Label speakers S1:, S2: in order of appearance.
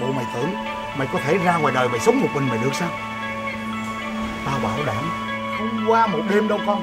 S1: bộ mày tưởng mày có thể ra ngoài đời mày sống một mình mày được sao? Tao bảo đảm không qua một đêm đâu con.